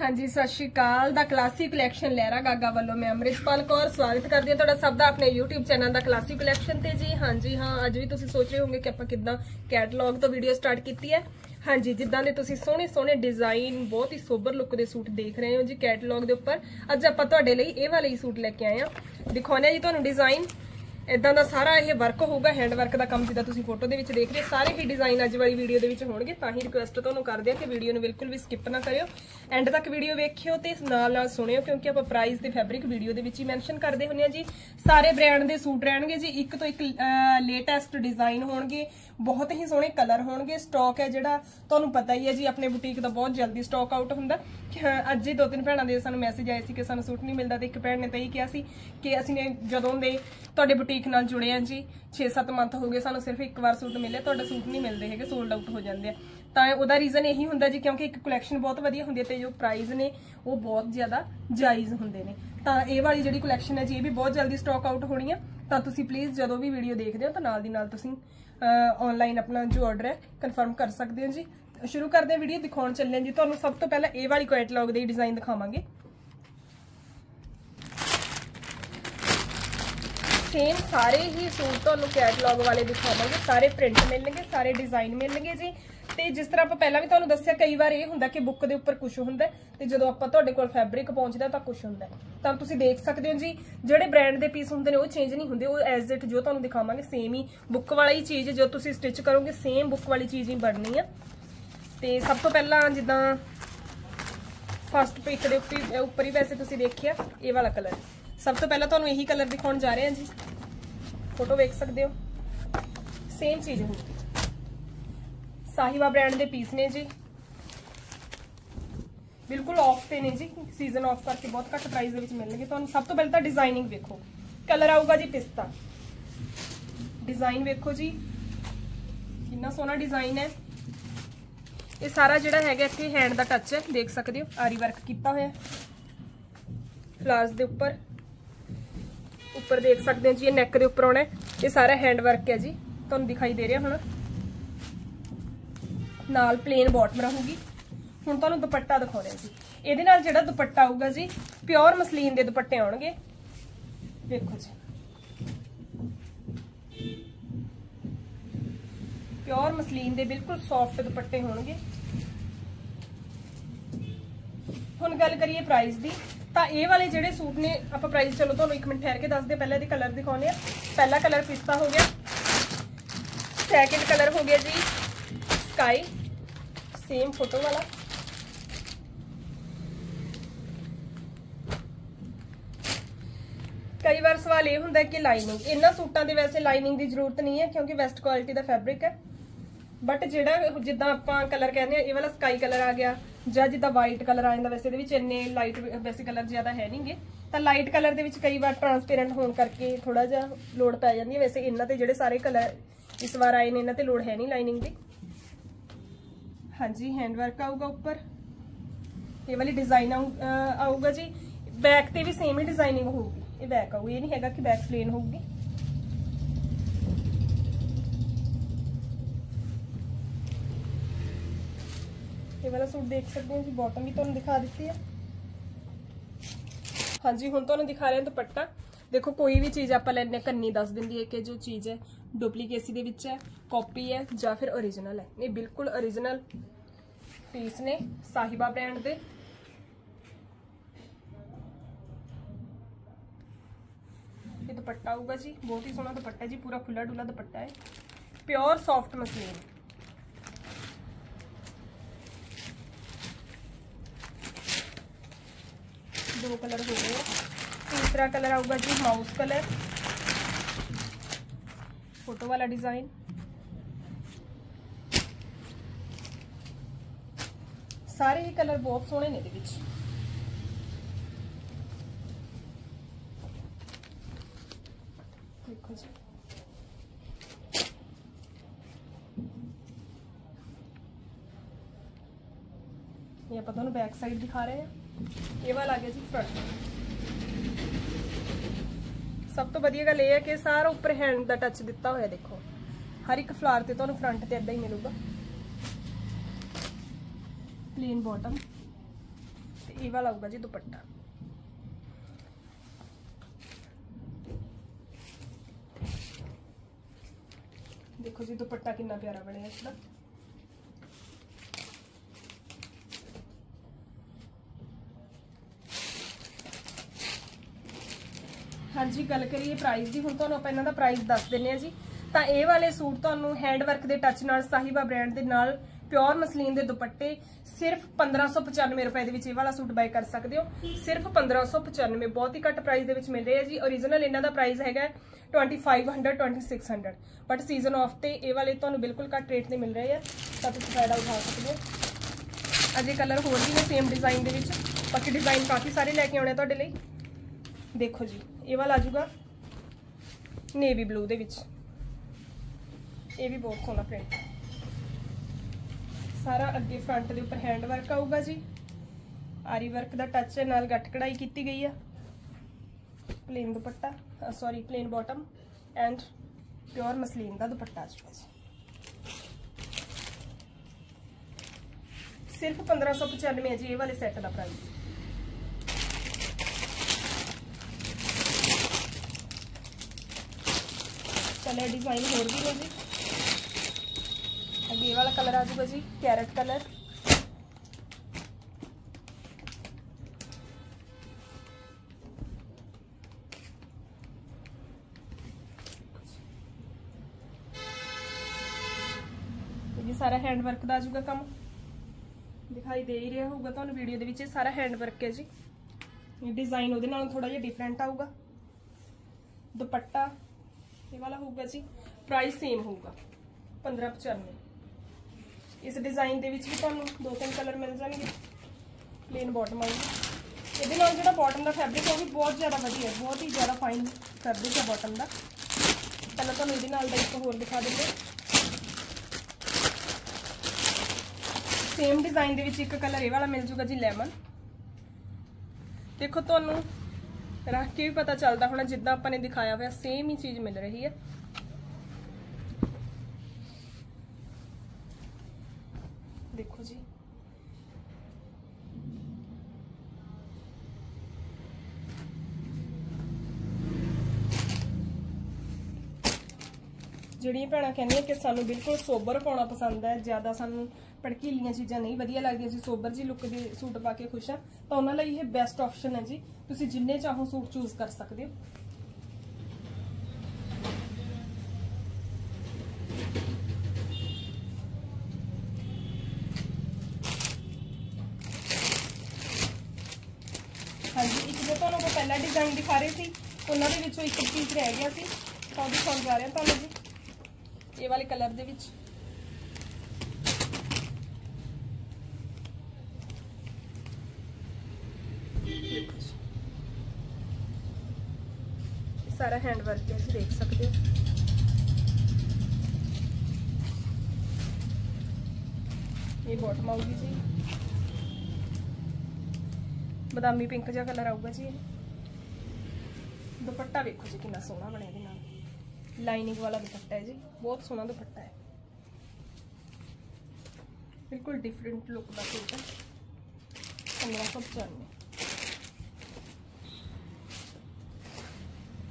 ਹਾਂਜੀ, ਸਤਿ ਸ਼੍ਰੀ ਅਕਾਲ ਦਾ ਕਲਾਸਿਕ ਕਲੈਕਸ਼ਨ ਲਹਿਰਾ ਗਾਗਾ ਵੱਲੋਂ ਮੈਂ ਅਮਰਿਤਪਾਲ ਕੌਰ ਸਵਾਗਤ ਕਰਦੀ ਹਾਂ ਤੁਹਾਡਾ ਸਭ ਦਾ ਆਪਣੇ YouTube ਚੈਨਲ ਦਾ ਕਲਾਸਿਕ ਕਲੈਕਸ਼ਨ ਤੇ ਜੀ। ਹਾਂਜੀ, ਹਾਂ, ਅੱਜ ਵੀ ਤੁਸੀਂ ਸੋਚ ਰਹੇ ਹੋਵੋਗੇ ਕਿ ਆਪਾਂ ਕਿੱਦਾਂ ਕੈਟਲੌਗ ਤੋਂ ਵੀਡੀਓ ਸਟਾਰਟ ਕੀਤੀ ਹੈ। ਹਾਂਜੀ, ਜਿੱਦਾਂ ਦੇ ਤੁਸੀਂ ਸੋਹਣੇ ਸੋਹਣੇ ਡਿਜ਼ਾਈਨ ਬਹੁਤ ਹੀ ਸੋਬਰ ਲੁੱਕ ਦੇ ਸੂਟ ਦੇਖ ਰਹੇ ਹੋ ਜੀ ਕੈਟਲੌਗ ਦੇ ਉੱਪਰ। ਅੱਜ ਆਪਾਂ ਤੁਹਾਡੇ ਲਈ ਇਹ ਵਾਲੇ ਹੀ ਸੂਟ ਲੈ ਕੇ ਆਏ ਆ ਦਿਖਾਉਣੇ ਜੀ ਤੁਹਾਨੂੰ ਡਿਜ਼ਾਈਨ ਇਦਾਂ ਦਾ ਸਾਰਾ ਇਹ ਵਰਕ ਹੋਊਗਾ ਹੈਂਡ ਵਰਕ ਦਾ ਕੰਮ ਜਿੱਦਾਂ ਤੁਸੀਂ ਫੋਟੋ ਦੇ ਵਿੱਚ ਦੇਖ ਰਹੇ ਸਾਰੇ ਹੀ ਡਿਜ਼ਾਈਨ ਅੱਜ ਵਾਲੀ ਵੀਡੀਓ ਦੇ ਵਿੱਚ ਹੋਣਗੇ, ਤਾਂ ਹੀ ਰਿਕੁਐਸਟ ਤੁਹਾਨੂੰ ਕਰਦੇ ਆ ਕਿ ਵੀਡੀਓ ਨੂੰ ਬਿਲਕੁਲ ਵੀ ਸਕਿਪ ਨਾ ਕਰਿਓ। ਐਂਡ ਤੱਕ ਵੀਡੀਓ ਵੇਖਿਓ ਤੇ ਨਾਲ ਨਾਲ ਸੁਣਿਓ, ਕਿਉਂਕਿ ਆਪਾਂ ਪ੍ਰਾਈਸ ਤੇ ਫੈਬਰਿਕ ਵੀਡੀਓ ਦੇ ਵਿੱਚ ਹੀ ਮੈਂਸ਼ਨ ਕਰਦੇ ਹੁੰਦੇ ਆ ਜੀ। ਸਾਰੇ ਬ੍ਰਾਂਡ ਦੇ ਸੂਟ ਰਹਿਣਗੇ ਜੀ, ਇੱਕ ਤੋਂ ਇੱਕ ਲੇਟੈਸਟ ਡਿਜ਼ਾਈਨ ਹੋਣਗੇ, ਬਹੁਤ ਹੀ ਸੋਹਣੇ ਕਲਰ ਹੋਣਗੇ। ਸਟਾਕ ਹੈ ਜਿਹੜਾ, ਤੁਹਾਨੂੰ ਪਤਾ ਹੀ ਹੈ ਜੀ, ਆਪਣੇ ਬੁਟੀਕ ਦਾ ਬਹੁਤ ਜਲਦੀ ਸਟਾਕ ਆਊਟ ਹੁੰਦਾ। ਅੱਜ ਹੀ ਦੋ ਤਿੰਨ ਭੈਣਾਂ ਦੇ ਸਾਨੂੰ ਮੈਸੇਜ ਆਏ ਸੀ ਕਿ ਸਾਨੂੰ ਸੂਟ ਨਹੀਂ ਮਿਲਦਾ ਤੇ ਇੱਕ ਭੈਣ ਨੇ ਤਾਂ ਇਹ ਕਿਹਾ ਸੀ ਕਿ ਅਸੀਂ ਨੇ ਜਦੋਂ ਦੇ ਤੁਹਾਡੇ ਬੁਟੀਕ ਨਾਲ ਜੁੜੇ ਆ ਜੀ। 6-7 ਮੰਥ ਹੋ ਗਏ, ਸਾਨੂੰ ਸਿਰਫ ਇੱਕ ਵਾਰ ਸੂਟ ਮਿਲੇ ਤੁਹਾਡਾ ਸੂਟ ਨਹੀਂ ਮਿਲਦੇ ਹੈਗੇ ਸੋਲਡ ਆਊਟ ਹੋ ਜਾਂਦੇ ਆ। ਤਾਂ ਉਹਦਾ ਰੀਜ਼ਨ ਇਹੀ ਹੁੰਦਾ ਜੀ, ਕਿਉਂਕਿ ਇੱਕ ਕਲੈਕਸ਼ਨ ਬਹੁਤ ਵਧੀਆ ਹੁੰਦੀ ਹੈ ਤੇ ਜੋ ਪ੍ਰਾਈਸ ਨੇ, ਉਹ ਬਹੁਤ ਜ਼ਿਆਦਾ ਜਾਇਜ਼ ਹੁੰਦੇ ਨੇ। ਤਾਂ ਇਹ ਵਾਲੀ ਜਿਹੜੀ ਕਲੈਕਸ਼ਨ ਹੈ ਜੀ, ਇਹ ਵੀ ਬਹੁਤ ਜਲਦੀ ਸਟਾਕ ਆਊਟ ਹੋਣੀ ਆ। ਤਾਂ ਤੁਸੀਂ ਪਲੀਜ਼ ਜਦੋਂ ਵੀ ਵੀਡੀਓ ਦੇਖਦੇ ਹੋ, ਤਾਂ ਨਾਲ ਦੀ ਨਾਲ ਤੁਸੀਂ ਆਨਲਾਈਨ ਆਪਣਾ ਜੋ ਆਰਡਰ ਹੈ ਕਨਫਰਮ ਕਰ ਸਕਦੇ ਹੋ ਜੀ। ਸ਼ੁਰੂ ਕਰਦੇ ਹਾਂ ਵੀਡੀਓ ਦਿਖਾਉਣ ਚੱਲੇ ਹਾਂ ਜੀ। ਤੁਹਾਨੂੰ ਸਭ ਤੋਂ ਪਹਿਲਾਂ ਇਹ ਵਾਲੀ ਕੈਟਲੌਗ ਦੇ ਡਿਜ਼ਾਈਨ ਦਿਖਾਵਾਂਗੇ। ਸੇਮ ਸਾਰੇ ਹੀ ਸੂਟ ਤੁਹਾਨੂੰ ਕੈਟਲੌਗ ਵਾਲੇ ਦਿਖਾਵਾਂਗੇ, ਸਾਰੇ ਪ੍ਰਿੰਟ ਮਿਲਣਗੇ, ਸਾਰੇ ਡਿਜ਼ਾਈਨ ਮਿਲਣਗੇ ਜੀ। ਤੇ ਜਿਸ ਤਰ੍ਹਾਂ ਆਪਾਂ ਪਹਿਲਾਂ ਵੀ ਤੁਹਾਨੂੰ ਦੱਸਿਆ, ਕਈ ਵਾਰ ਇਹ ਹੁੰਦਾ ਕਿ ਬੁੱਕ ਦੇ ਉੱਪਰ ਕੁਝ ਹੁੰਦਾ ਤੇ ਜਦੋਂ ਆਪਾਂ ਤੁਹਾਡੇ ਕੋਲ ਫੈਬਰਿਕ ਪਹੁੰਚਦਾ ਤਾਂ ਕੁਝ ਹੁੰਦਾ ਤਾਂ ਤੁਸੀਂ ਦੇਖ ਸਕਦੇ ਹੋ ਜੀ, ਜਿਹੜੇ ਬ੍ਰਾਂਡ ਦੇ ਪੀਸ ਹੁੰਦੇ ਨੇ, ਉਹ ਚੇਂਜ ਨਹੀਂ ਹੁੰਦੇ, ਉਹ ਐਜ਼ ਇਟ ਜੋ ਤੁਹਾਨੂੰ ਦਿਖਾਵਾਂਗੇ ਸੇਮ ਹੀ ਬੁੱਕ ਵਾਲੀ ਚੀਜ਼ ਜੋ ਤੁਸੀਂ ਸਟਿਚ ਕਰੋਗੇ ਸੇਮ ਬੁੱਕ ਵਾਲੀ ਚੀਜ਼ ਹੀ ਬਣਨੀ ਆ। ਤੇ ਸਭ ਤੋਂ ਪਹਿਲਾਂ ਜਿੱਦਾਂ ਫਸਟ ਪਿਕ ਦੇ ਉੱਪਰ ਹੀ ਵੈਸੇ ਤੁਸੀਂ ਦੇਖਿਆ, ਇਹ ਵਾਲਾ ਕਲਰ ਸਭ ਤੋਂ ਪਹਿਲਾਂ ਤੁਹਾਨੂੰ ਇਹੀ ਕਲਰ ਦਿਖਾਉਣ ਜਾ ਰਹੇ ਹਾਂ ਜੀ। ਫੋਟੋ ਵੇਖ ਸਕਦੇ ਹੋ। ਸੇਮ ਚੀਜ਼ ਹੋਊਗੀ ਸਾਹਿਬਾ ਬ੍ਰਾਂਡ ਦੇ ਪੀਸ ਨੇ ਜੀ। ਬਿਲਕੁਲ ਆਫ ਤੇ ਨੇ ਜੀ। ਸੀਜ਼ਨ ਆਫ ਕਰਕੇ ਬਹੁਤ ਘੱਟ ਪ੍ਰਾਈਸ ਦੇ ਵਿੱਚ ਮਿਲਣਗੇ ਤੁਹਾਨੂੰ। ਸਭ ਤੋਂ ਪਹਿਲਾਂ ਤਾਂ ਡਿਜ਼ਾਈਨਿੰਗ ਵੇਖੋ। ਕਲਰ ਆਊਗਾ ਜੀ ਪਿਸਤਾ। ਡਿਜ਼ਾਈਨ ਵੇਖੋ ਜੀ। ਕਿੰਨਾ ਸੋਹਣਾ ਡਿਜ਼ਾਈਨ ਹੈ। ਇਹ ਸਾਰਾ ਜਿਹੜਾ ਹੈਗਾ ਇੱਥੇ ਹੈਂਡ ਦਾ ਟੱਚ ਹੈ। ਦੇਖ ਸਕਦੇ ਹੋ। ਆਰੀ ਵਰਕ ਕੀਤਾ ਹੋਇਆ। ਫਲਾਸ ਦੇ ਉੱਪਰ। ਉੱਪਰ ਦੇਖ ਸਕਦੇ ਹੋ ਜੀ, ਇਹ ਨੈਕ ਦੇ ਉੱਪਰ ਆਉਣਾ ਇਹ ਸਾਰਾ ਹੈਂਡ ਵਰਕ ਹੈ ਜੀ, ਤੁਹਾਨੂੰ ਦਿਖਾਈ ਦੇ ਰਿਹਾ ਹੁਣ। ਨਾਲ ਪਲੇਨ ਬਾਟਮ ਰਹੂਗੀ। ਹੁਣ ਤੁਹਾਨੂੰ ਦੁਪੱਟਾ ਦਿਖਾਉਣਾ ਜੀ। ਇਹਦੇ ਨਾਲ ਜਿਹੜਾ ਦੁਪੱਟਾ ਆਊਗਾ ਜੀ ਪਿਓਰ ਮਸਲੀਨ ਦੇ ਦੁਪੱਟੇ ਆਉਣਗੇ। ਦੇਖੋ ਜੀ। ਪਿਓਰ ਮਸਲੀਨ ਦੇ ਬਿਲਕੁਲ ਸੌਫਟ ਦੁਪੱਟੇ ਹੋਣਗੇ। ਹੁਣ ਗੱਲ ਕਰੀਏ ਪ੍ਰਾਈਸ ਦੀ। ਤਾਂ ਇਹ ਵਾਲੇ ਜਿਹੜੇ ਸੂਟ ਨੇ, ਆਪਾਂ ਪ੍ਰਾਈਸ ਚਲੋ ਤੁਹਾਨੂੰ 1 ਮਿੰਟ ਠਹਿਰ ਕੇ ਦੱਸਦੇ ਪਹਿਲਾਂ ਇਹਦੇ ਕਲਰ ਦਿਖਾਉਨੇ ਆ ਪਹਿਲਾ ਕਲਰ ਪਿਸਤਾ ਹੋ ਗਿਆ। ਸੈਕਿੰਡ ਕਲਰ ਹੋ ਗਿਆ ਜੀ ਸਕਾਈ ਸੇਮ ਫੋਟੋ ਵਾਲਾ। ਕਈ ਵਾਰ ਸਵਾਲ ਇਹ ਹੁੰਦਾ ਕਿ ਲਾਈਨਿੰਗ ਇਹਨਾਂ ਸੂਟਾਂ ਦੇ ਵੈਸੇ ਲਾਈਨਿੰਗ ਦੀ ਜ਼ਰੂਰਤ ਨਹੀਂ ਹੈ, ਕਿਉਂਕਿ ਵੈਸਟ ਕੁਆਲਿਟੀ ਦਾ ਫੈਬਰਿਕ ਹੈ। ਬਟ ਜਿਹੜਾ ਜਿੱਦਾਂ ਆਪਾਂ ਕਲਰ ਕਹਿੰਦੇ ਆ, ਇਹ ਵਾਲਾ ਸਕਾਈ ਕਲਰ ਆ ਗਿਆ। ਜਾਂ ਜਿੱਦਾਂ ਵਾਈਟ ਕਲਰ ਆ ਜਾਂਦਾ, ਵੈਸੇ ਇਹਦੇ ਵਿੱਚ ਇੰਨੇ ਲਾਈਟ ਵੈਸੇ ਕਲਰ ਜ਼ਿਆਦਾ ਹੈ ਨਹੀਂਗੇ ਤਾਂ ਲਾਈਟ ਕਲਰ ਦੇ ਵਿੱਚ ਕਈ ਵਾਰ ਟਰਾਂਸਪੇਰੈਂਟ ਹੋਣ ਕਰਕੇ ਥੋੜਾ ਜਿਹਾ ਲੋਡ ਪੈ ਜਾਂਦੀ ਹੈ। ਵੈਸੇ ਇਹਨਾਂ ਤੇ ਜਿਹੜੇ ਸਾਰੇ ਕਲਰ ਇਸ ਵਾਰ ਆਏ ਨੇ, ਇਹਨਾਂ ਤੇ ਲੋਡ ਹੈ ਨਹੀਂ ਲਾਈਨਿੰਗ ਦੀ। ਹਾਂਜੀ ਹੈਂਡ ਵਰਕ ਆਊਗਾ ਉੱਪਰ। ਇਹ ਵਾਲੀ ਡਿਜ਼ਾਈਨ ਆਊਗਾ ਜੀ। ਬੈਕ ਤੇ ਵੀ ਸੇਮ ਹੀ ਡਿਜ਼ਾਈਨਿੰਗ ਹੋਊਗੀ। ਇਹ ਬੈਕ ਆਊ। ਇਹ ਨਹੀਂ ਹੈਗਾ ਕਿ ਬੈਕ ਪਲੇਨ ਹੋਊਗੀ। ਇਹ ਵਾਲਾ ਸੂਟ ਦੇਖ ਸਕਦੇ ਹੋ ਜੀ ਬਾਟਮ ਵੀ ਤੁਹਾਨੂੰ ਦਿਖਾ ਦਿੱਤੀ ਹੈ ਹਾਂਜੀ, ਹੁਣ ਤੁਹਾਨੂੰ ਦਿਖਾ ਰਹੇ ਹਾਂ ਦੁਪੱਟਾ। ਦੇਖੋ, ਕੋਈ ਵੀ ਚੀਜ਼ ਆਪਾਂ ਲੈਣੇ ਕੰਨੀ ਦੱਸ ਦਿੰਦੀ ਹੈ ਕਿ ਜੋ ਚੀਜ਼ ਹੈ ਡੁਪਲੀਕੇਸੀ ਦੇ ਵਿੱਚ ਹੈ ਕਾਪੀ ਹੈ ਜਾਂ ਫਿਰ origignal ਹੈ। ਇਹ ਬਿਲਕੁਲ origignal ਪੀਸ ਨੇ ਸਾਹਿਬਾ ਬ੍ਰਾਂਡ ਦੇ। ਇਹ ਦੁਪੱਟਾ ਆਊਗਾ ਜੀ, ਬਹੁਤ ਹੀ ਸੋਹਣਾ ਦੁਪੱਟਾ ਜੀ, ਪੂਰਾ ਖੁੱਲਾ ਡੁੱਲਾ ਦੁਪੱਟਾ ਹੈ। ਪਿਓਰ ਸੌਫਟ ਮਸਲੀਨ ਦੋ ਕਲਰ ਹੋ ਗਏ ਤੀਸਰਾ ਕਲਰ ਆਊਗਾ ਜੀ ਮਾਊਸ ਕਲਰ ਫੋਟੋ ਵਾਲਾ ਡਿਜ਼ਾਈਨ ਸਾਰੇ ਹੀ ਕਲਰ ਬਹੁਤ ਸੋਹਣੇ ਨੇ ਇਹਦੇ ਵਿੱਚ ਦੇਖੋ ਜੀ ਇਹ ਆਪਾਂ ਤੁਹਾਨੂੰ ਬੈਕ ਸਾਈਡ ਦਿਖਾ ਰਹੇ ਹਾਂ ਇਹ ਵਾਲਾ ਆ ਗਿਆ ਜੀ ਫਰੰਟ ਸਭ ਤੋਂ ਵਧੀਆ ਗੱਲ ਇਹ ਹੈ ਕਿ ਸਾਰਾ ਉੱਪਰ ਹੈਂਡ ਦਾ ਟੱਚ ਦਿੱਤਾ ਹੋਇਆ ਦੇਖੋ। ਹਰ ਇੱਕ ਫਲਾਰ ਤੇ ਤੁਹਾਨੂੰ ਫਰੰਟ ਤੇ ਇਦਾਂ ਹੀ ਮਿਲੂਗਾ। ਪਲੇਨ ਬਾਟਮ ਤੇ ਇਹ ਵਾਲਾ ਆਊਗਾ ਜੀ ਦੁਪੱਟਾ। ਦੇਖੋ ਜੀ ਦੁਪੱਟਾ ਕਿੰਨਾ ਪਿਆਰਾ ਬਣਿਆ ਇਸ ਦਾ। ਹਾਂਜੀ, ਗੱਲ ਕਰੀਏ ਪ੍ਰਾਈਸ ਦੀ, ਹੁਣ ਤੁਹਾਨੂੰ ਆਪਾਂ ਇਹਨਾਂ ਦਾ ਪ੍ਰਾਈਸ ਦੱਸ ਦਿੰਨੇ ਆ ਜੀ। ਤਾਂ ਇਹ ਵਾਲੇ ਸੂਟ ਤੁਹਾਨੂੰ ਹੈਂਡ ਵਰਕ ਦੇ ਟੱਚ ਨਾਲ, ਸਾਹਿਬਾ ਬ੍ਰਾਂਡ ਦੇ ਨਾਲ ਪਿਓਰ ਮਸਲੀਨ ਦੇ ਦੁਪੱਟੇ, ਸਿਰਫ 1595 ਰੁਪਏ ਦੇ ਵਿੱਚ ਇਹ ਵਾਲਾ ਸੂਟ ਬਾਈ ਕਰ ਸਕਦੇ ਹੋ। ਸਿਰਫ 1595 ਬਹੁਤ ਹੀ ਘੱਟ ਪ੍ਰਾਈਸ ਦੇ ਵਿੱਚ ਮਿਲ ਰਿਹਾ ਜੀ। Origignal ਇਹਨਾਂ ਦਾ ਪ੍ਰਾਈਸ ਹੈਗਾ 2500 2600 ਬਟ ਸੀਜ਼ਨ ਆਫ ਤੇ ਇਹ ਵਾਲੇ ਤੁਹਾਨੂੰ ਬਿਲਕੁਲ ਘੱਟ ਰੇਟ ਤੇ ਮਿਲ ਰਹੇ ਆ। ਤਾਂ ਤੁਸੀਂ ਫਾਇਦਾ ਉਠਾ ਸਕਦੇ ਹੋ। ਅਜੇ ਕਲਰ ਹੋਰ ਵੀ ਨੇ ਸੇਮ ਡਿਜ਼ਾਈਨ ਦੇ ਵਿੱਚ। ਬਾਕੀ ਡਿਜ਼ਾਈਨ ਕਾਫੀ ਸਾਰੇ ਲੈ ਕੇ ਆਉਣੇ ਤੁਹਾਡੇ ਲਈ। ਦੇਖੋ ਜੀ। ਇਹ ਵਾਲਾ ਆ ਜਾਊਗਾ। ਨੇਵੀ ਬਲੂ ਦੇ ਵਿੱਚ। ਇਹ ਵੀ ਬਹੁਤ ਸੋਹਣਾ ਪ੍ਰਿੰਟ ਸਾਰਾ ਅੱਗੇ ਫਰੰਟ ਦੇ ਉੱਪਰ ਹੈਂਡ ਵਰਕ ਆਊਗਾ ਜੀ। ਆਰੀ ਵਰਕ ਦਾ ਟੱਚ ਨਾਲ ਗੱਟ ਕਢਾਈ ਕੀਤੀ ਗਈ ਆ। Plain dupatta sorry plain bottom and pure muslin ਦਾ ਦੁਪੱਟਾ ਆ ਜਾਊਗਾ ਜੀ। ਸਿਰਫ 1595 ਹੈ ਜੀ, ਇਹ ਵਾਲੇ ਸੈੱਟ ਦਾ ਪ੍ਰਾਈਸ ਕਲਰ ਡਿਜ਼ਾਈਨ ਹੋਰ ਵੀ ਹੈ ਜੀ ਅੱਗੇ ਵਾਲਾ ਕਲਰ ਆ ਜੂਗਾ ਜੀ ਕੈਰਟ ਕਲਰ ਇਹ ਸਾਰਾ ਹੈਂਡ ਵਰਕ ਦਾ ਆ ਜੂਗਾ ਕੰਮ। ਦਿਖਾਈ ਦੇ ਹੀ ਰਿਹਾ ਹੋਊਗਾ ਤੁਹਾਨੂੰ ਵੀਡੀਓ ਦੇ ਵਿੱਚ, ਇਹ ਸਾਰਾ ਹੈਂਡ ਵਰਕ ਹੈ ਜੀ। ਇਹ ਡਿਜ਼ਾਈਨ ਉਹਦੇ ਨਾਲੋਂ ਥੋੜਾ ਜਿਹਾ ਡਿਫਰੈਂਟ ਆਊਗਾ। ਦੁਪੱਟਾ। ਇਹ ਵਾਲਾ ਹੋਊਗਾ ਜੀ। ਪ੍ਰਾਈਸ ਸੇਮ ਹੋਊਗਾ। 1595 ਇਸ ਡਿਜ਼ਾਈਨ ਦੇ ਵਿੱਚ ਵੀ ਤੁਹਾਨੂੰ ਦੋ ਤਿੰਨ ਕਲਰ ਮਿਲ ਜਾਣਗੇ। ਪਲੇਨ ਬਾਟਮ ਆਊਗੀ ਇਹਦੇ ਨਾਲ ਜਿਹੜਾ ਬਾਟਮ ਦਾ ਫੈਬਰਿਕ ਹੈ, ਉਹ ਵੀ ਬਹੁਤ ਜ਼ਿਆਦਾ ਵਧੀਆ, ਬਹੁਤ ਹੀ ਜ਼ਿਆਦਾ ਫਾਈਨ ਫੈਬਰਿਕ ਹੈ ਬਾਟਮ ਦਾ। ਪਹਿਲਾਂ ਤੁਹਾਨੂੰ ਇਹਦੇ ਨਾਲ ਦਾ ਇੱਕ ਹੋਰ ਦਿਖਾ ਦਿੰਦੇ ਸੇਮ ਡਿਜ਼ਾਈਨ ਦੇ ਵਿੱਚ ਇੱਕ ਕਲਰ ਇਹ ਵਾਲਾ ਮਿਲ ਜੂਗਾ ਜੀ ਲੈਮਨ ਦੇਖੋ ਤੁਹਾਨੂੰ ਰੱਖ ਕੇ ਵੀ ਪਤਾ ਚੱਲਦਾ ਹੋਣਾ, ਜਿੱਦਾਂ ਆਪਾਂ ਨੇ ਦਿਖਾਇਆ ਹੋਇਆ ਸੇਮ ਹੀ ਚੀਜ਼ ਮਿਲ ਰਹੀ ਹੈ ਦੇਖੋ ਜੀ ਜਿਹੜੀਆਂ ਭੈਣਾਂ ਕਹਿੰਦੀਆਂ ਕਿ ਸਾਨੂੰ ਬਿਲਕੁਲ ਸੋਬਰ ਪਾਉਣਾ ਪਸੰਦ ਹੈ, ਜ਼ਿਆਦਾ ਸਾਨੂੰ ਭੜਕੀਲੀਆਂ ਚੀਜ਼ਾਂ ਨਹੀਂ ਵਧੀਆ ਲੱਗਦੀਆਂ, ਅਸੀਂ ਸੋਬਰ ਜੀ ਲੁੱਕ ਦੇ ਸੂਟ ਪਾ ਕੇ ਖੁਸ਼ ਆ ਤਾਂ ਉਹਨਾਂ ਲਈ ਇਹ ਬੈਸਟ ਆਪਸ਼ਨ ਹੈ ਜੀ। ਤੁਸੀਂ ਜਿੰਨੇ ਚਾਹੋ ਸੂਟ ਚੂਜ਼ ਕਰ ਸਕਦੇ ਹੋ। ਹਾਂਜੀ, ਇੱਕ ਜੋ ਤੁਹਾਨੂੰ ਉਹ ਪਹਿਲਾ ਡਿਜ਼ਾਈਨ ਦਿਖਾ ਰਹੇ ਸੀ, ਉਹਨਾਂ ਦੇ ਵਿੱਚੋਂ ਇੱਕ ਪੀਸ ਰਹਿ ਗਿਆ ਸੀ। ਤਾਂ ਉਹ ਦਿਖਾਉਣ ਜਾ ਰਹੇ ਹਾਂ ਤੁਹਾਨੂੰ ਜੀ। ਇਹ ਵਾਲੇ ਕਲਰ ਦੇ ਵਿੱਚ। ਇਹ ਸਾਰਾ ਹੈਂਡ ਵਰਕ ਤੁਸੀਂ ਦੇਖ ਸਕਦੇ ਹੋ। ਇਹ ਬਾਟਮ ਆਊਗੀ ਜੀ। ਬਦਾਮੀ ਪਿੰਕ ਜਿਹਾ ਕਲਰ ਆਊਗਾ ਜੀ ਇਹ। ਦੁਪੱਟਾ ਵੇਖੋ ਜੀ ਕਿੰਨਾ ਸੋਹਣਾ ਬਣਿਆ ਇਹਦੇ ਨਾਲ। ਲਾਈਨਿੰਗ ਵਾਲਾ ਦੁਪੱਟਾ ਹੈ ਜੀ ਬਹੁਤ ਸੋਹਣਾ ਦੁਪੱਟਾ ਹੈ ਬਿਲਕੁਲ ਡਿਫਰੈਂਟ ਲੁੱਕ ਦਾ ਸੂਟ ਹੈ 1595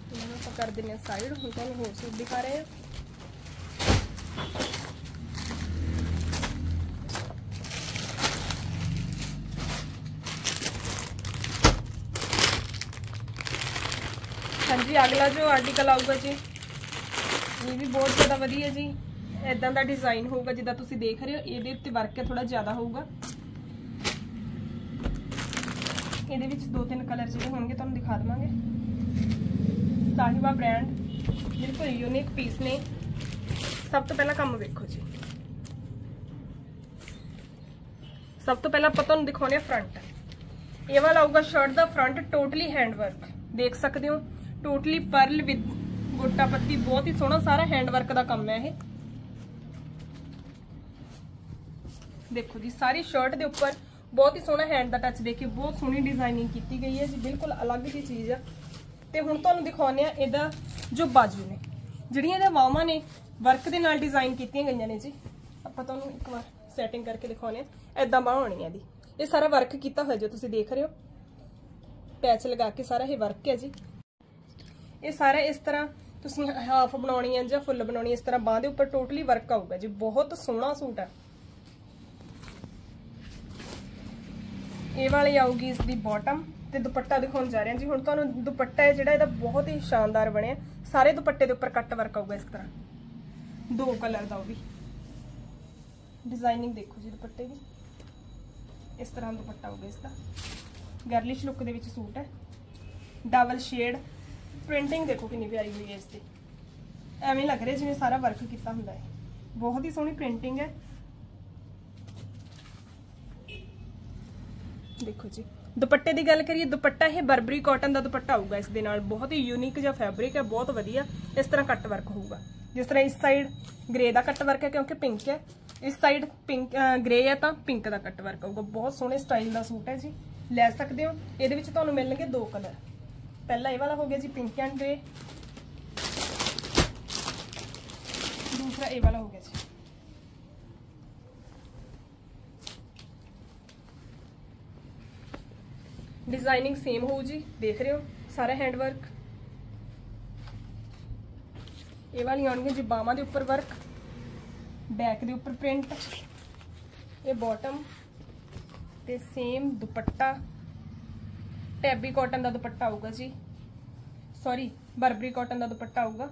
ਇਹਨਾਂ ਨੂੰ ਆਪਾਂ ਕਰ ਦਿੰਦੇ ਹਾਂ ਸਾਈਡ ਹੁਣ ਤੁਹਾਨੂੰ ਹੋਰ ਸੂਟ ਦਿਖਾ ਰਹੇ ਹਾਂ ਹਾਂਜੀ ਅਗਲਾ ਜੋ ਆਰਟੀਕਲ ਆਊਗਾ ਜੀ ਇਹ ਵੀ ਬਹੁਤ ਜ਼ਿਆਦਾ ਵਧੀਆ ਜੀ। ਇਦਾਂ ਦਾ ਡਿਜ਼ਾਈਨ ਹੋਊਗਾ, ਜਿੱਦਾਂ ਤੁਸੀਂ ਦੇਖ ਰਹੇ ਹੋ, ਇਹਦੇ ਉੱਤੇ ਵਰਕ ਥੋੜਾ ਜ਼ਿਆਦਾ ਹੋਊਗਾ। ਇਹਦੇ ਵਿੱਚ ਦੋ ਤਿੰਨ ਕਲਰ ਜਿਹੜੇ ਹੋਣਗੇ, ਤੁਹਾਨੂੰ ਦਿਖਾ ਦਵਾਂਗੇ। ਸਾਹਿਬਾ ਬ੍ਰਾਂਡ ਬਿਲਕੁਲ ਯੂਨੀਕ ਪੀਸ ਨੇ। ਸਭ ਤੋਂ ਪਹਿਲਾਂ ਕੰਮ ਵੇਖੋ ਜੀ। ਸਭ ਤੋਂ ਪਹਿਲਾਂ ਆਪਾਂ ਤੁਹਾਨੂੰ ਦਿਖਾਉਣੇ ਆ ਫਰੰਟ ਇਹ ਵਾਲਾ ਆਊਗਾ ਸ਼ਰਟ ਦਾ ਫਰੰਟ ਟੋਟਲੀ ਹੈਂਡ ਵਰਕ ਦੇਖ ਸਕਦੇ ਹੋ ਟੋਟਲੀ ਪਰਲ ਵਿਦ ਗੋਟਾ ਪੱਤੀ ਬਹੁਤ ਹੀ ਸੋਹਣਾ, ਸਾਰਾ ਹੈਂਡ ਵਰਕ ਦਾ ਕੰਮ ਹੈ ਇਹ। ਦੇਖੋ ਜੀ, ਸਾਰੀ ਸ਼ਰਟ ਦੇ ਉੱਪਰ ਬਹੁਤ ਹੀ ਸੋਹਣਾ ਹੈਂਡ ਦਾ ਟੱਚ ਦੇ ਕੇ ਬਹੁਤ ਸੋਹਣੀ ਡਿਜ਼ਾਈਨਿੰਗ ਕੀਤੀ ਗਈ ਹੈ ਜੀ, ਬਿਲਕੁਲ ਅਲੱਗ ਜਿਹੀ ਚੀਜ਼ ਆ। ਤੇ ਹੁਣ ਤੁਹਾਨੂੰ ਦਿਖਾਉਂਦੇ ਆ ਇਹਦਾ ਜੋ ਬਾਜੂ ਨੇ। ਜਿਹੜੀਆਂ ਇਹਦੇ ਵਾਵਾਂ ਨੇ ਵਰਕ ਦੇ ਨਾਲ ਡਿਜ਼ਾਈਨ ਕੀਤੀਆਂ ਗਈਆਂ ਨੇ ਜੀ। ਆਪਾਂ ਤੁਹਾਨੂੰ ਇੱਕ ਵਾਰ ਸੈਟਿੰਗ ਕਰਕੇ ਦਿਖਾਉਂਦੇ ਆ ਐਦਾਂ ਬਾਹ ਹੋਣੀ ਆ ਦੀ ਇਹ ਸਾਰਾ ਵਰਕ ਕੀਤਾ ਹੋਇਆ ਜੋ ਤੁਸੀਂ ਦੇਖ ਰਹੇ ਹੋ। ਪੈਚ ਲਗਾ ਕੇ ਸਾਰਾ ਇਹ ਵਰਕ ਹੈ ਜੀ। ਇਹ ਸਾਰਾ ਇਸ ਤਰ੍ਹਾਂ ਤੁਸੀਂ ਹਾਫ ਬਣਾਉਣੀ ਹੈ ਜਾਂ ਫੁੱਲ ਬਣਾਉਣੀ ਹੈ, ਇਸ ਤਰ੍ਹਾਂ ਬਾਹ ਦੇ ਉੱਪਰ ਟੋਟਲੀ ਵਰਕ ਆਊਗਾ ਜੀ। ਬਹੁਤ ਸੋਹਣਾ ਸੂਟ ਹੈ। ਇਹ ਵਾਲੀ ਆਊਗੀ ਇਸ ਦੀ ਬਾਟਮ ਤੇ ਦੁਪੱਟਾ ਦਿਖਾਉਣ ਜਾ ਰਹੇ ਹਾਂ ਜੀ। ਹੁਣ ਤੁਹਾਨੂੰ ਦੁਪੱਟਾ ਹੈ ਜਿਹੜਾ, ਇਹਦਾ ਬਹੁਤ ਹੀ ਸ਼ਾਨਦਾਰ ਬਣਿਆ। ਸਾਰੇ ਦੁਪੱਟੇ ਦੇ ਉੱਪਰ ਕੱਟ ਵਰਕ ਆਊਗਾ ਇਸ ਤਰ੍ਹਾਂ। ਦੋ ਕਲਰ ਦਾ ਉਹ ਵੀ। ਡਿਜ਼ਾਈਨਿੰਗ ਦੇਖੋ ਜੀ ਦੁਪੱਟੇ ਦੀ। ਇਸ ਤਰ੍ਹਾਂ ਦੁਪੱਟਾ ਆਊਗਾ ਇਸ ਦਾ। ਗਰਲਿਸ਼ ਲੁੱਕ ਦੇ ਵਿੱਚ ਸੂਟ ਹੈ। ਡਬਲ ਸ਼ੇਡ ਪ੍ਰਿੰਟਿੰਗ ਦੇਖੋ ਕਿੰਨੀ ਪਿਆਰੀ ਹੋਈ ਹੈ ਇਸ ਤੇ ਐਵੇਂ ਲੱਗ ਰਿਹਾ ਜਿਵੇਂ ਸਾਰਾ ਵਰਕ ਕੀਤਾ ਹੁੰਦਾ ਹੈ। ਬਹੁਤ ਹੀ ਸੋਹਣੀ ਪ੍ਰਿੰਟਿੰਗ ਹੈ। ਦੇਖੋ ਜੀ, ਦੁਪੱਟੇ ਦੀ ਗੱਲ ਕਰੀਏ, ਦੁਪੱਟਾ ਇਹ ਬਰਬਰੀ ਕਾਟਨ ਦਾ ਦੁਪੱਟਾ ਆਊਗਾ ਇਸ ਦੇ ਨਾਲ। ਬਹੁਤ ਹੀ ਯੂਨੀਕ ਜਿਹਾ ਫੈਬਰਿਕ ਹੈ, ਬਹੁਤ ਵਧੀਆ। ਇਸ ਤਰ੍ਹਾਂ ਕੱਟ ਵਰਕ ਹੋਊਗਾ। ਜਿਸ ਤਰ੍ਹਾਂ ਇਸ ਸਾਈਡ ਗ੍ਰੇ ਦਾ ਕੱਟ ਵਰਕ ਹੈ, ਕਿਉਂਕਿ ਪਿੰਕ ਹੈ। ਇਸ ਸਾਈਡ ਪਿੰਕ ਗ੍ਰੇ ਹੈ ਤਾਂ ਪਿੰਕ ਦਾ ਕੱਟ ਵਰਕ ਆਊਗਾ ਬਹੁਤ ਸੋਹਣੇ ਸਟਾਈਲ ਦਾ ਸੂਟ ਹੈ ਜੀ। ਲੈ ਸਕਦੇ ਹੋ। ਇਹਦੇ ਵਿੱਚ ਤੁਹਾਨੂੰ ਮਿਲਣਗੇ ਦੋ ਕਲਰ ਪਹਿਲਾ ਇਹ ਵਾਲਾ ਹੋ ਗਿਆ ਜੀ ਪਿੰਕ ਐਂਡ ਗ੍ਰੇ ਦੂਸਰਾ ਇਹ ਵਾਲਾ ਹੋ ਗਿਆ ਜੀ। ਡਿਜ਼ਾਈਨਿੰਗ ਸੇਮ ਹੋਊ ਜੀ, ਦੇਖ ਰਹੇ ਹੋ, ਸਾਰਾ ਹੈਂਡ ਵਰਕ ਇਹ ਵਾਲੀ ਆਉਣਗੀਆਂ ਜੀ ਬਾਹਾਂ ਦੇ ਉੱਪਰ ਵਰਕ ਬੈਕ ਦੇ ਉੱਪਰ ਪ੍ਰਿੰਟ ਇਹ ਬਾਟਮ ਤੇ ਸੇਮ ਦੁਪੱਟਾ। ਟੈਬੀ ਕਾਟਨ ਦਾ ਦੁਪੱਟਾ ਆਊਗਾ ਜੀ। ਸੌਰੀ ਬਰਬਰੀ ਕਾਟਨ ਦਾ ਦੁਪੱਟਾ ਆਊਗਾ।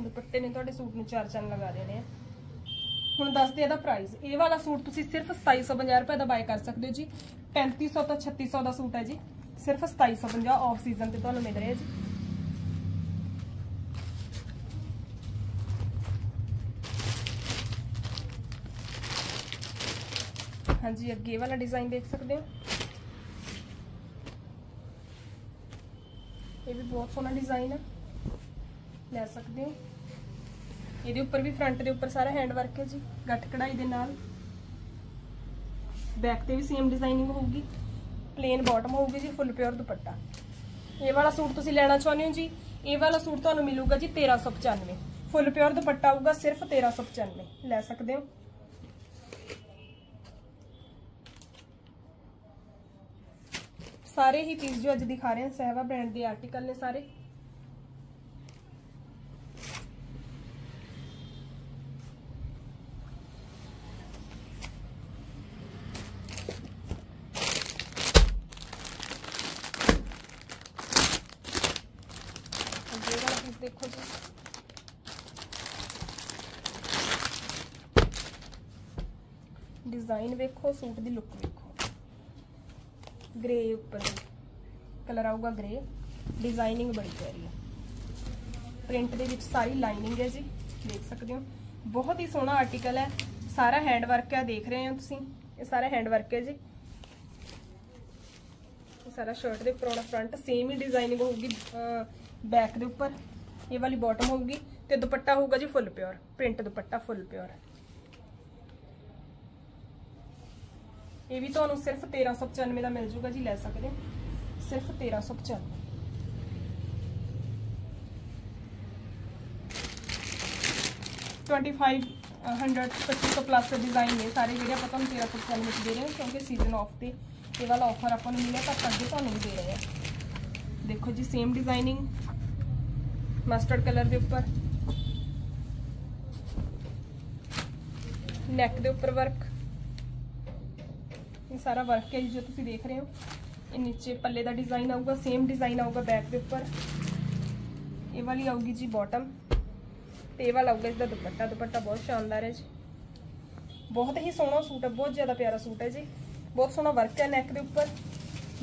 ਦੁਪੱਟੇ ਨੇ ਤੁਹਾਡੇ ਸੂਟ ਨੂੰ ਚਾਰ ਚੰਨ ਲਗਾ ਦੇਣੇ ਆ। ਹੁਣ ਦੱਸਦੇ ਇਹਦਾ ਪ੍ਰਾਈਸ ਇਹ ਵਾਲਾ ਸੂਟ ਤੁਸੀਂ ਸਿਰਫ 2750 ਰੁਪਏ ਦਾ ਬਾਏ ਕਰ ਸਕਦੇ ਹੋ ਜੀ। 3500 ਤੋਂ 3600 ਦਾ ਸੂਟ ਹੈ ਜੀ। ਸਿਰਫ 2750 ਆਫ ਸੀਜ਼ਨ ਤੇ ਤੁਹਾਨੂੰ ਮਿਲ ਰਿਹਾ ਜੀ। ਹਾਂਜੀ, ਅੱਗੇ ਵਾਲਾ ਡਿਜ਼ਾਈਨ ਦੇਖ ਸਕਦੇ ਹੋ। ਇਹ ਵੀ ਬਹੁਤ ਸੋਹਣਾ ਡਿਜ਼ਾਈਨ ਹੈ ਲੈ ਸਕਦੇ ਹੋ। ਇਹਦੇ ਉੱਪਰ ਵੀ ਫਰੰਟ ਦੇ ਉੱਪਰ ਸਾਰਾ ਹੈਂਡ ਵਰਕ ਹੈ ਜੀ, ਗੱਠ ਕਢਾਈ ਦੇ ਨਾਲ। ਬੈਕ ਤੇ ਵੀ ਸੇਮ ਡਿਜ਼ਾਈਨਿੰਗ ਹੋਊਗੀ। ਪਲੇਨ ਬਾਟਮ ਹੋਊਗੀ ਜੀ ਫੁੱਲ ਪਿਓਰ ਦੁਪੱਟਾ। ਇਹ ਵਾਲਾ ਸੂਟ ਤੁਸੀਂ ਲੈਣਾ ਚਾਹੁੰਦੇ ਹੋ ਜੀ, ਇਹ ਵਾਲਾ ਸੂਟ ਤੁਹਾਨੂੰ ਮਿਲੂਗਾ ਜੀ 1395 ਫੁੱਲ ਪਿਓਰ ਦੁਪੱਟਾ ਆਊਗਾ ਸਿਰਫ 1395 ਲੈ ਸਕਦੇ ਹੋ। ਸਾਰੇ ਹੀ ਪੀਸ ਜੋ ਅੱਜ ਦਿਖਾ ਰਹੇ ਹਾਂ, ਸਹਿਵਾ ਬ੍ਰਾਂਡ ਦੇ ਆਰਟੀਕਲ ਨੇ ਸਾਰੇ। ਅੱਗੇ ਦੇਖੋ ਜੀ। ਡਿਜ਼ਾਈਨ ਵੇਖੋ, ਸੂਟ ਦੀ ਲੁੱਕ ਵੇਖੋ। ਗ੍ਰੇ ਉੱਪਰ। ਕਲਰ ਆਊਗਾ ਗ੍ਰੇ ਡਿਜ਼ਾਈਨਿੰਗ ਬੜੀ ਪਿਆਰੀ ਹੈ। ਪ੍ਰਿੰਟ ਦੇ ਵਿੱਚ ਸਾਰੀ ਲਾਈਨਿੰਗ ਹੈ ਜੀ। ਦੇਖ ਸਕਦੇ ਹੋ। ਬਹੁਤ ਹੀ ਸੋਹਣਾ ਆਰਟੀਕਲ ਹੈ। ਸਾਰਾ ਹੈਂਡ ਵਰਕ ਹੈ, ਦੇਖ ਰਹੇ ਹੋ ਤੁਸੀਂ। ਇਹ ਸਾਰਾ ਹੈਂਡ ਵਰਕ ਹੈ ਜੀ। ਇਹ ਸਾਰਾ ਸ਼ਰਟ ਦੇ ਉੱਪਰ ਆਉਣਾ ਫਰੰਟ ਸੇਮ ਹੀ ਡਿਜ਼ਾਈਨਿੰਗ ਹੋਊਗੀ ਬੈਕ ਦੇ ਉੱਪਰ। ਇਹ ਵਾਲੀ ਬਾਟਮ ਹੋਊਗੀ। ਤੇ ਦੁਪੱਟਾ ਹੋਊਗਾ ਜੀ ਫੁੱਲ ਪਿਓਰ ਪ੍ਰਿੰਟ ਦੁਪੱਟਾ ਫੁੱਲ ਪਿਓਰ ਇਹ ਵੀ ਤੁਹਾਨੂੰ ਸਿਰਫ 1395 ਦਾ ਮਿਲ ਜੂਗਾ ਜੀ, ਲੈ ਸਕਦੇ ਹੋ। ਸਿਰਫ 1395 2500 2500 ਪਲੱਸ ਡਿਜ਼ਾਈਨ ਨੇ ਸਾਰੇ ਜਿਹੜੇ ਆਪਾਂ ਤੁਹਾਨੂੰ 1395 ਵਿੱਚ ਦੇ ਰਹੇ ਹਾਂ, ਕਿਉਂਕਿ ਸੀਜ਼ਨ ਆਫ ਤੇ ਇਹ ਵਾਲਾ ਆਫਰ ਆਪਾਂ ਨੂੰ ਮਿਲਿਆ, ਤਾਂ ਆਪਾਂ ਅੱਗੇ ਤੁਹਾਨੂੰ ਵੀ ਦੇ ਰਹੇ ਹਾਂ। ਦੇਖੋ ਜੀ ਸੇਮ ਡਿਜ਼ਾਈਨਿੰਗ ਮਸਟਰਡ ਕਲਰ ਦੇ ਉੱਪਰ ਨੈਕ ਦੇ ਉੱਪਰ ਵਰਕ ਇਹ ਸਾਰਾ ਵਰਕ ਹੈ ਜੋ ਤੁਸੀਂ ਦੇਖ ਰਹੇ ਹੋ। ਇਹ ਨੀਚੇ ਪੱਲੇ ਦਾ ਡਿਜ਼ਾਈਨ ਆਊਗਾ ਸੇਮ ਡਿਜ਼ਾਈਨ ਆਊਗਾ ਬੈਕ ਦੇ ਉੱਪਰ। ਇਹ ਵਾਲੀ ਆਊਗੀ ਜੀ ਬਾਟਮ ਤੇ ਇਹ ਵਾਲਾ ਆਊਗਾ ਇਸ ਦਾ ਦੁਪੱਟਾ। ਦੁਪੱਟਾ ਬਹੁਤ ਸ਼ਾਨਦਾਰ ਹੈ ਜੀ। ਬਹੁਤ ਹੀ ਸੋਹਣਾ ਸੂਟ ਹੈ, ਬਹੁਤ ਜ਼ਿਆਦਾ ਪਿਆਰਾ ਸੂਟ ਹੈ ਜੀ। ਬਹੁਤ ਸੋਹਣਾ ਵਰਕ ਹੈ ਨੈਕ ਦੇ ਉੱਪਰ।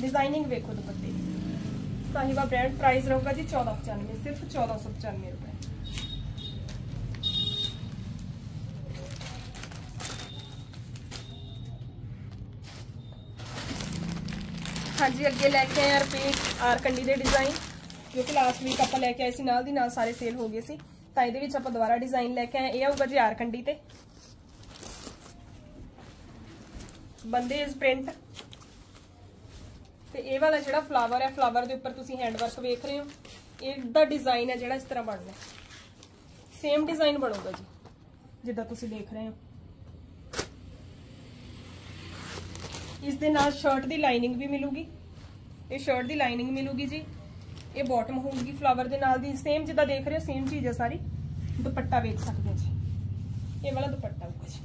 ਡਿਜ਼ਾਈਨਿੰਗ ਵੇਖੋ ਦੁਪੱਟੇ। ਦੀ ਸਾਹਿਬਾ ਬ੍ਰਾਂਡ ਪ੍ਰਾਈਸ ਰਹੂਗਾ ਜੀ 1495 ਸਿਰਫ 1495 ਰੁਪਏ। ਹਾਂਜੀ, ਅੱਗੇ ਲੈ ਕੇ ਆਏ ਆ ਰਿਪੀਟ ਆਰ ਕੰਡੀ ਦੇ ਡਿਜ਼ਾਈਨ ਜੋ ਕਿ ਲਾਸਟ ਵੀਕ ਆਪਾਂ ਲੈ ਕੇ ਆਏ ਸੀ, ਨਾਲ ਦੀ ਨਾਲ ਸਾਰੇ ਸੇਲ ਹੋ ਗਏ ਸੀ। ਤਾਂ ਇਹਦੇ ਵਿੱਚ ਆਪਾਂ ਦੁਬਾਰਾ ਡਿਜ਼ਾਈਨ ਲੈ ਕੇ ਆਏ, ਇਹ ਆਊਗਾ ਜੀ ਆਰ ਕੰਡੀ ਤੇ। ਬੰਦੇ ਇਸ ਪ੍ਰਿੰਟ ਤੇ ਇਹ ਵਾਲਾ ਜਿਹੜਾ ਫਲਾਵਰ ਹੈ ਫਲਾਵਰ ਦੇ ਉੱਪਰ ਤੁਸੀਂ ਹੈਂਡ ਵਰਕ ਵੇਖ ਰਹੇ ਹੋ ਇਹ ਦਾ ਡਿਜ਼ਾਈਨ ਹੈ ਜਿਹੜਾ ਇਸ ਤਰ੍ਹਾਂ ਬਣਨਾ। ਸੇਮ ਡਿਜ਼ਾਈਨ ਬਣੂਗਾ ਜੀ, ਜਿੱਦਾਂ ਤੁਸੀਂ ਦੇਖ ਰਹੇ ਹੋ। ਇਸ ਦੇ ਨਾਲ ਸ਼ਰਟ ਦੀ ਲਾਈਨਿੰਗ ਵੀ ਮਿਲੂਗੀ। ਇਹ ਸ਼ਰਟ ਦੀ ਲਾਈਨਿੰਗ ਮਿਲੂਗੀ ਜੀ। ਇਹ ਬਾਟਮ ਹੋਊਗੀ ਫਲਾਵਰ ਦੇ ਨਾਲ ਦੀ। ਸੇਮ ਜਿੱਦਾਂ ਦੇਖ ਰਹੇ ਹੋ ਸੇਮ ਚੀਜ਼ ਹੈ ਸਾਰੀ। ਦੁਪੱਟਾ ਵੇਖ ਸਕਦੇ ਹੋ ਜੀ। ਇਹ ਵਾਲਾ ਦੁਪੱਟਾ ਹੋਊਗਾ ਜੀ।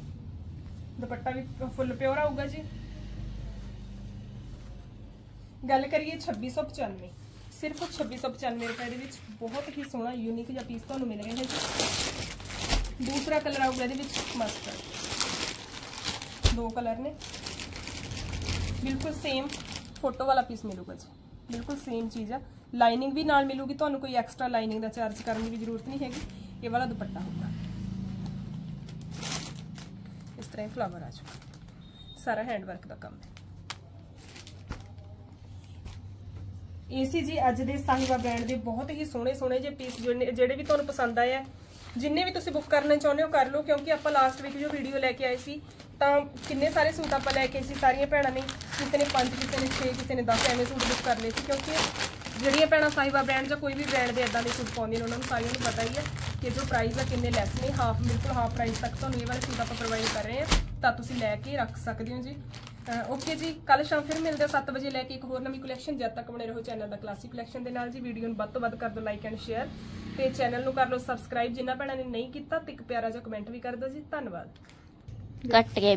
ਦੁਪੱਟਾ ਵੀ ਫੁੱਲ ਪਿਓਰ ਆਊਗਾ ਜੀ। ਗੱਲ ਕਰੀਏ 2695 ਸਿਰਫ 2695 ਰੁਪਏ ਦੇ ਵਿੱਚ ਬਹੁਤ ਹੀ ਸੋਹਣਾ ਯੂਨੀਕ ਜਿਹਾ ਪੀਸ ਤੁਹਾਨੂੰ ਮਿਲ ਰਿਹਾ ਹੈ ਜੀ। ਦੂਸਰਾ ਕਲਰ ਆਊਗਾ ਇਹਦੇ ਵਿੱਚ ਮਸਟਰਡ ਦੋ ਕਲਰ ਨੇ। ਬਿਲਕੁਲ ਸੇਮ ਫੋਟੋ ਵਾਲਾ ਪੀਸ ਮਿਲੂਗਾ ਜੀ। ਬਿਲਕੁਲ ਸੇਮ ਚੀਜ਼ ਆ। ਲਾਈਨਿੰਗ ਵੀ ਨਾਲ ਮਿਲੂਗੀ, ਤੁਹਾਨੂੰ ਕੋਈ ਐਕਸਟਰਾ ਲਾਈਨਿੰਗ ਦਾ ਚਾਰਜ ਕਰਨ ਦੀ ਜ਼ਰੂਰਤ ਨਹੀਂ ਹੈਗੀ। ਇਹ ਵਾਲਾ ਦੁਪੱਟਾ ਹੋਊਗਾ। ਇਸ ਤਰ੍ਹਾਂ ਫਲਾਵਰ ਆ ਜਾਊਗਾ। ਸਾਰਾ ਹੈਂਡ ਵਰਕ ਦਾ ਕੰਮ ਹੈ। ਸੀ ਜੀ ਅੱਜ ਦੇ ਸਾਹਿਬਾ ਬ੍ਰਾਂਡ ਦੇ ਬਹੁਤ ਹੀ ਸੋਹਣੇ ਸੋਹਣੇ ਜਿਹੇ ਪੀਸ ਜਿਹੜੇ ਵੀ ਤੁਹਾਨੂੰ ਪਸੰਦ ਆਏ ਆ। ਜਿੰਨੇ ਵੀ ਤੁਸੀਂ ਬੁੱਕ ਕਰਨਾ ਚਾਹੁੰਦੇ ਹੋ ਕਰ ਲਓ, ਕਿਉਂਕਿ ਆਪਾਂ ਲਾਸਟ ਵੀਕ ਜੋ ਵੀਡੀਓ ਲੈ ਕੇ ਆਏ ਸੀ ਤਾਂ ਕਿੰਨੇ ਸਾਰੇ ਸੂਟ ਆਪਾਂ ਲੈ ਕੇ ਆਏ ਸੀ, ਸਾਰੀਆਂ ਭੈਣਾਂ ਨੇ, ਕਿਸੇ ਨੇ 5 ਕਿਸੇ ਨੇ 6 ਕਿਸੇ ਨੇ 10 ਐਵੇਂ ਸੂਟ ਬੁੱਕ ਕਰ ਲਏ ਸੀ, ਕਿਉਂਕਿ ਜਿਹੜੀਆਂ ਭੈਣਾਂ ਸਾਹਿਬਾ ਬ੍ਰਾਂਡ ਜਾਂ ਕੋਈ ਵੀ ਬ੍ਰਾਂਡ ਦੇ ਇਦਾਂ ਦੇ ਸੂਟ ਪਾਉਂਦੀਆਂ ਨੇ, ਉਹਨਾਂ ਨੂੰ ਸਾਰਿਆਂ ਨੂੰ ਪਤਾ ਹੀ ਹੈ ਕਿ ਜੋ ਪ੍ਰਾਈਸ ਆ ਕਿੰਨੇ ਲੈਸ ਨੇ ਹਾਫ ਬਿਲਕੁਲ ਹਾਫ ਪ੍ਰਾਈਸ ਤੱਕ ਤੁਹਾਨੂੰ ਇਹ ਵਾਲੇ ਸੂਟ ਆਪਾਂ ਪ੍ਰੋਵਾਈਡ ਕਰ ਰਹੇ ਹਾਂ, ਤਾਂ ਤੁਸੀਂ ਲੈ ਕੇ ਰੱਖ ਸਕਦੇ ਹੋ ਜੀ। ਓਕੇ ਜੀ ਕੱਲ ਸ਼ਾਮ ਫਿਰ ਮਿਲਦੇ 7 ਵਜੇ ਲੈ ਕੇ ਇੱਕ ਹੋਰ ਨਵੀਂ ਕਲੈਕਸ਼ਨ ਜਦ ਤੱਕ ਬਣੇ ਰਹੋ ਚੈਨਲ ਦਾ ਕਲਾਸਿਕ ਕਲੈਕਸ਼ਨ ਦੇ ਨਾਲ ਜੀ ਵੀਡੀਓ ਨੂੰ ਵੱਧ ਤੋਂ ਵੱਧ ਕਰ ਦਿਓ ਲਾਈਕ ਐਂਡ ਸ਼ੇਅਰ ਤੇ ਚੈਨਲ ਨੂੰ ਕਰ ਲਓ ਸਬਸਕ੍ਰਾਈਬ ਜਿਨ੍ਹਾਂ ਭੈਣਾਂ ਨੇ ਨਹੀਂ ਕੀਤਾ, ਤੇ ਇੱਕ ਪਿਆਰਾ ਜਿਹਾ ਕਮੈਂਟ ਵੀ ਕਰ ਦਿਓ ਜੀ, ਧੰਨਵਾਦ। ਕੱਟ ਕੇ